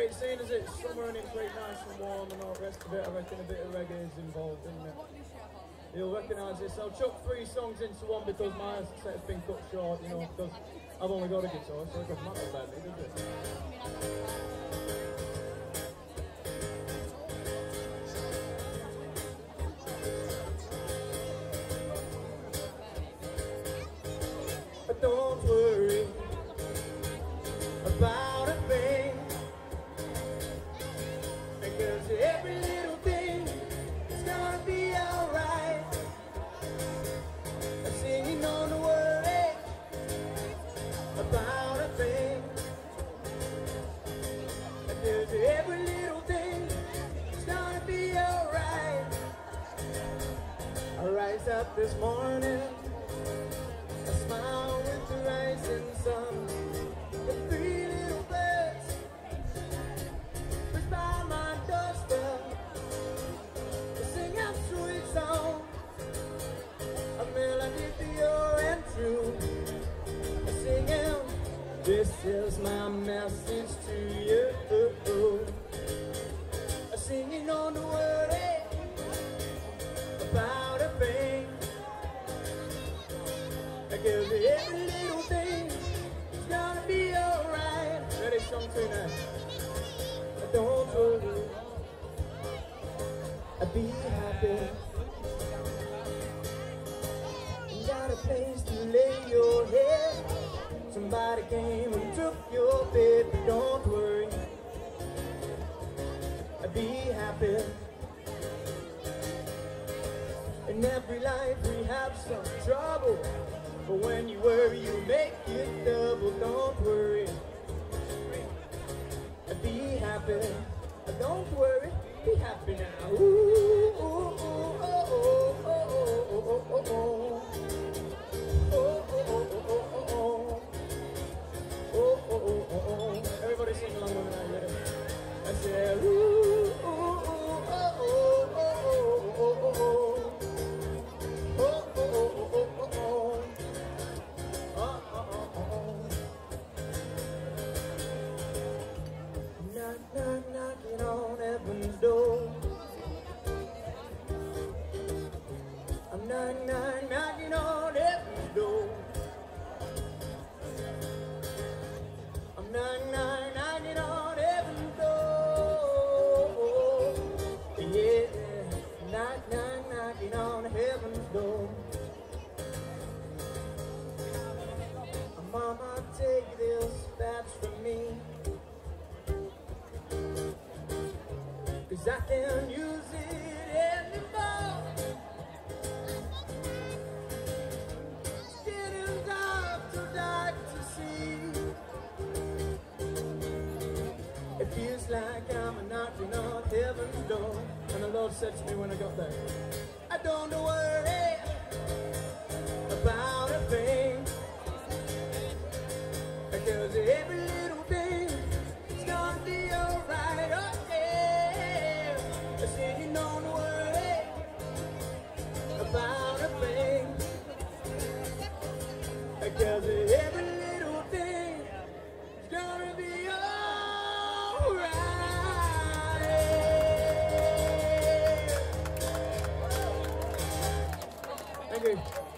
great, seeing as it's summer and it's great, nice and warm and all the rest of it, I reckon a bit of reggae is involved in it. You'll recognise this. I'll chuck three songs into one because my set's been cut short, you know, because I've only got a guitar, so it doesn't matter about me, does it? Every little thing is gonna be alright I rise up this morning I smile with the rising sun. The three little birds whiz by my doorstep. They sing a sweet song, a melody pure and true. Singing, this is my message to you. Singing on the word about a thing. I Because every little thing is gonna be alright. Ready, song two now. Don't worry, be happy. You got a place to lay your head. Somebody came and took In every life we have some trouble. But when you worry, you make it double. Don't worry. Be happy. Don't worry. Be happy now. Ooh, ooh, Knock, knock, knocking on heaven's door. I'm knock, knock, knocking on heaven's door. Yeah, knock, knock, knocking on heaven's door. Mama, take this badge from me. I can't Lord said to me when I got there, I don't worry about a thing. Because every little thing is gonna be alright, oh yeah. Singing on the worry about a thing. Because every Thank.